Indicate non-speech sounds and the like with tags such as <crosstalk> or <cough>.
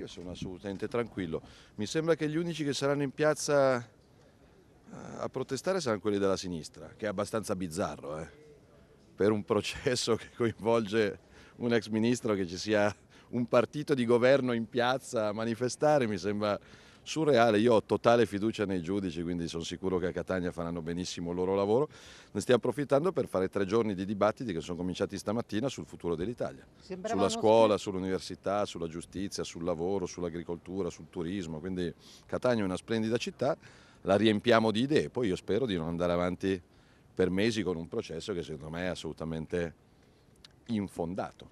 Io sono assolutamente tranquillo. Mi sembra che gli unici che saranno in piazza eh, a protestare saranno quelli della sinistra, che è abbastanza bizzarro, eh. per un processo <laughs> che coinvolge un ex ministro che ci sia un partito di governo in piazza a manifestare mi sembra surreale. Io ho totale fiducia nei giudici, quindi sono sicuro che a Catania faranno benissimo il loro lavoro. Ne stiamo approfittando per fare tre giorni di dibattiti che sono cominciati stamattina sul futuro dell'Italia. Sembrava Sulla scuola, sull'università, sulla giustizia, sul lavoro, sull'agricoltura, sul turismo. Quindi Catania è una splendida città, la riempiamo di idee. Poi io spero di non andare avanti per mesi con un processo che secondo me è assolutamente infondato.